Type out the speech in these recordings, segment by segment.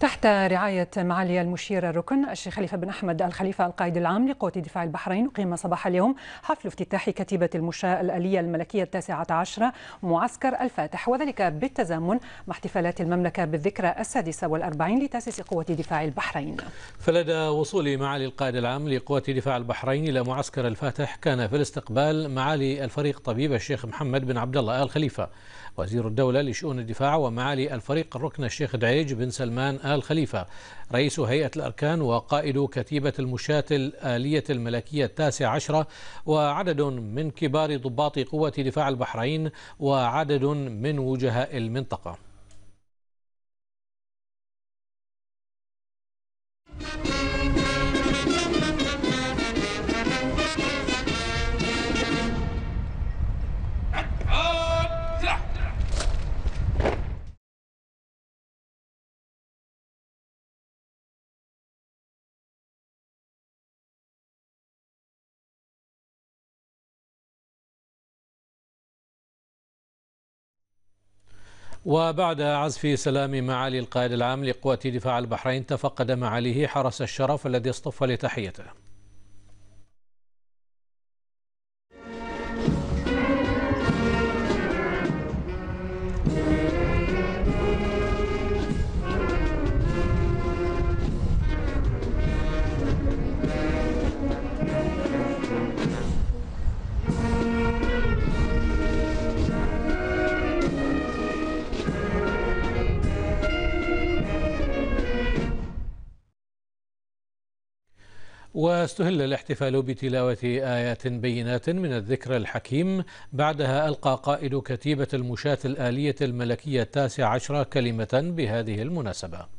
تحت رعاية معالي المشير الركن الشيخ خليفة بن أحمد الخليفة القائد العام لقوة دفاع البحرين. قيم صباح اليوم حفل افتتاح كتيبة المشاة الآلية الملكية التاسعة عشرة معسكر الفاتح وذلك بالتزامن مع احتفالات المملكة بالذكرى السادسة والأربعين لتأسيس قوة دفاع البحرين. فلدى وصول معالي القائد العام لقوة دفاع البحرين إلى معسكر الفاتح كان في الاستقبال معالي الفريق طبيب الشيخ محمد بن عبد الله آل خليفة. وزير الدولة لشؤون الدفاع ومعالي الفريق الركن الشيخ دعيج بن سلمان آل خليفة رئيس هيئة الأركان وقائد كتيبة المشاة الآلية الملكية التاسع عشرة وعدد من كبار ضباط قوة دفاع البحرين وعدد من وجهاء المنطقة. وبعد عزف سلام معالي القائد العام لقوات دفاع البحرين تفقد معاليه حرس الشرف الذي اصطف لتحيته. واستهل الاحتفال بتلاوة آيات بينات من الذكر الحكيم بعدها ألقى قائد كتيبة المشاة الآلية الملكية التاسع عشر كلمة بهذه المناسبة.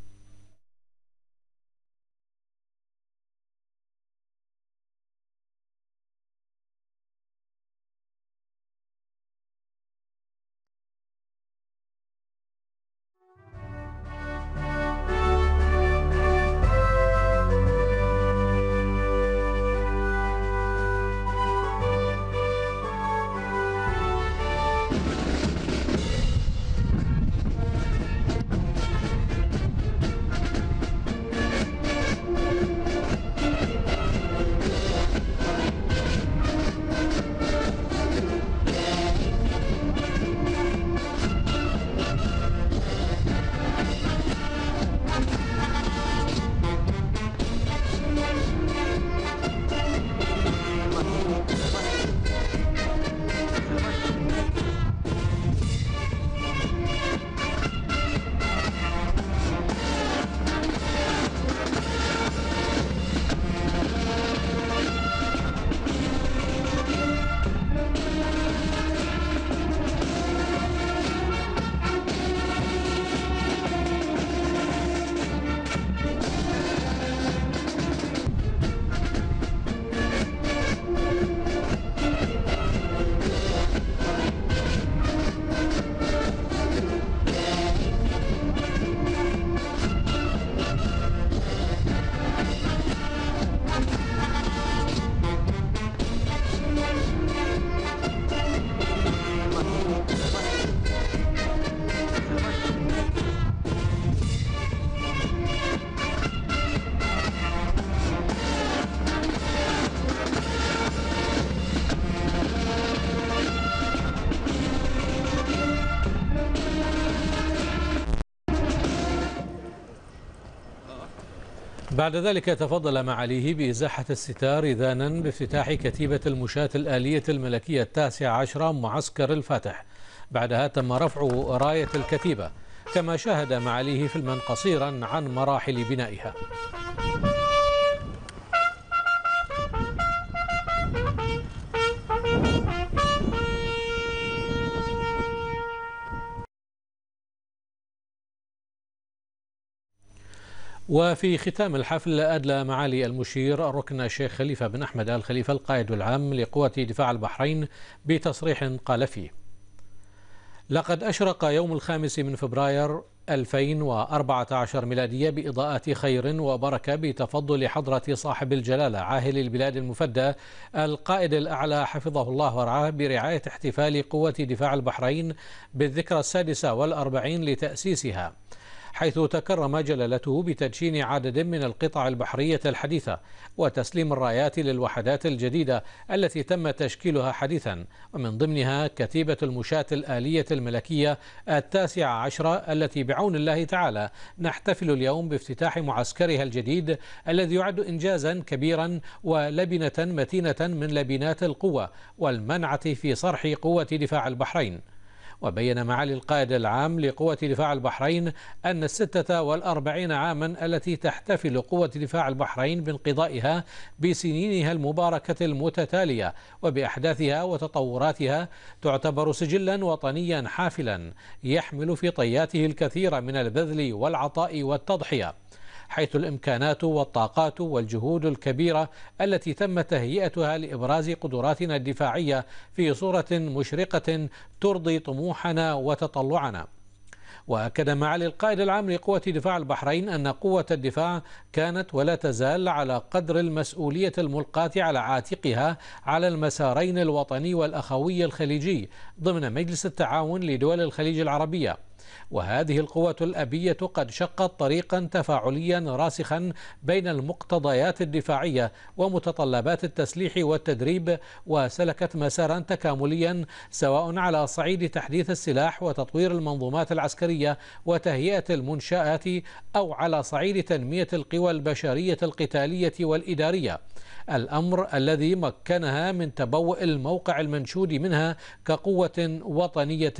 بعد ذلك تفضل معاليه بإزاحة الستار إذانا بافتتاح كتيبة المشاة الآلية الملكية التاسعة عشرة معسكر الفاتح. بعدها تم رفع راية الكتيبة كما شاهد معاليه فيلما قصيرا عن مراحل بنائها. وفي ختام الحفل أدلى معالي المشير الركن الشيخ خليفة بن أحمد آل خليفة القائد العام لقوة دفاع البحرين بتصريح قال فيه لقد أشرق يوم الخامس من فبراير 2014 ميلادية بإضاءة خير وبركة بتفضل حضرة صاحب الجلالة عاهل البلاد المفدى القائد الأعلى حفظه الله ورعاه برعاية احتفال قوة دفاع البحرين بالذكرى السادسة والأربعين لتأسيسها. حيث تكرم جلالته بتدشين عدد من القطع البحرية الحديثة وتسليم الرايات للوحدات الجديدة التي تم تشكيلها حديثا. ومن ضمنها كتيبة المشاة الآلية الملكية التاسعة عشرة التي بعون الله تعالى نحتفل اليوم بافتتاح معسكرها الجديد الذي يعد إنجازا كبيرا ولبنة متينة من لبنات القوة والمنعة في صرح قوة دفاع البحرين. وبين معالي القائد العام لقوة دفاع البحرين أن الستة والأربعين عاما التي تحتفل قوة دفاع البحرين بانقضائها بسنينها المباركة المتتالية وبأحداثها وتطوراتها تعتبر سجلا وطنيا حافلا يحمل في طياته الكثير من البذل والعطاء والتضحية. حيث الإمكانات والطاقات والجهود الكبيرة التي تم تهيئتها لإبراز قدراتنا الدفاعية في صورة مشرقة ترضي طموحنا وتطلعنا. وأكد معالي القائد العام لقوة دفاع البحرين أن قوة الدفاع كانت ولا تزال على قدر المسؤولية الملقاة على عاتقها على المسارين الوطني والأخوي الخليجي ضمن مجلس التعاون لدول الخليج العربية. وهذه القوة الأبية قد شقت طريقا تفاعليا راسخا بين المقتضيات الدفاعية ومتطلبات التسليح والتدريب وسلكت مسارا تكامليا سواء على صعيد تحديث السلاح وتطوير المنظومات العسكرية وتهيئة المنشآت أو على صعيد تنمية القوى البشرية القتالية والإدارية. الأمر الذي مكنها من تبوء الموقع المنشود منها كقوة وطنية